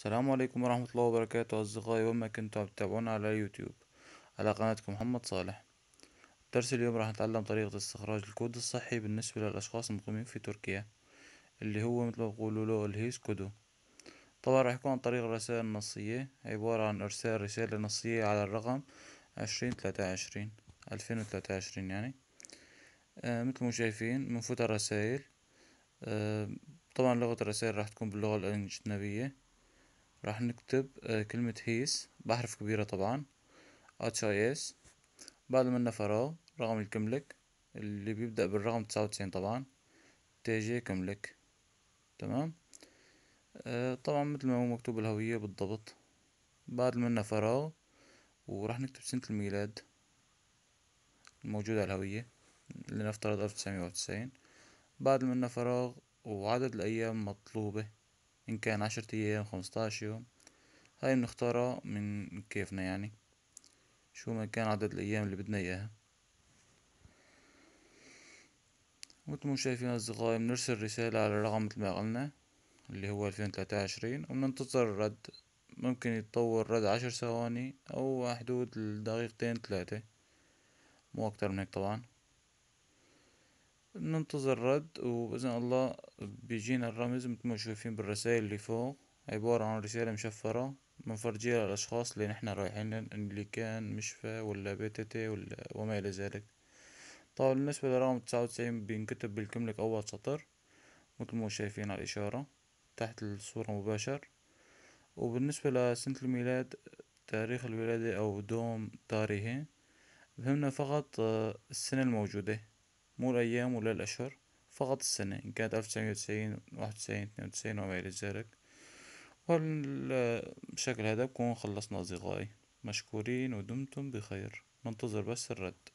السلام عليكم ورحمة الله وبركاته أصدقائي وما كنتوا عم تتابعونا على اليوتيوب على قناتكم محمد صالح. درس اليوم راح نتعلم طريقة استخراج الكود الصحي بالنسبة للأشخاص المقيمين في تركيا اللي هو مثل ما بيقولوا له ال HES kodu. طبعا راح يكون عن طريق الرسائل النصية عبارة عن إرسال رسالة نصية على الرقم عشرين ثلاثة وعشرين ألفين وثلاثة وعشرين يعني. آه مثل ما شايفين بنفوت الرسائل. آه طبعا لغة الرسائل راح تكون باللغة الأجنبية راح نكتب آه، كلمة HES. بحرف كبيرة طبعا. H E S بعد منا فراغ رقم ال kimlik اللي بيبدأ بالرقم تسعة وتسعين طبعا. تيجي kimlik. تمام؟ آه طبعا مثل ما هو مكتوب الهوية بالضبط. بعد منا فراغ وراح نكتب سنة الميلاد الموجودة على الهوية لنفترض ألف تسعمية وتسعين. بعد منا فراغ وعدد الأيام مطلوبة. إن كان عشرة أيام خمستاش يوم. هاي بنختارها من كيفنا يعني. شو ما كان عدد الأيام اللي بدنا إياها. مثل ما شايفين أصدقائي بنرسل رسالة على الرقم مثل ما قلنا اللي هو ألفين تلاتة وعشرين. وبننتظر الرد ممكن يتطور الرد عشر ثواني أو حدود الدقيقتين ثلاثة. مو أكتر من هيك طبعا. ننتظر رد وبإذن الله بيجينا الرمز متل ما شايفين بالرسائل اللي فوق. عبارة عن رسالة مشفرة بنفرجيها للأشخاص اللي نحنا رايحين اللي كان مشفى ولا بيتتي ولا وما إلى ذلك. طبعا بالنسبة لرقم تسعة وتسعين بينكتب بالكملك أول سطر متل ما شايفين على الإشارة تحت الصورة مباشر. وبالنسبة لسنة الميلاد تاريخ الولادة أو دوم تاريخي بهمنا فقط آه، السنة الموجودة. مو الأيام ولا الأشهر فقط السنة إن كانت ألف تسعمية وتسعين واحد وتسعين اثنين وتسعين وما إلى ذلك. وبالشكل هذا بكون خلصنا أصدقائي مشكورين ودمتم بخير. ننتظر بس الرد.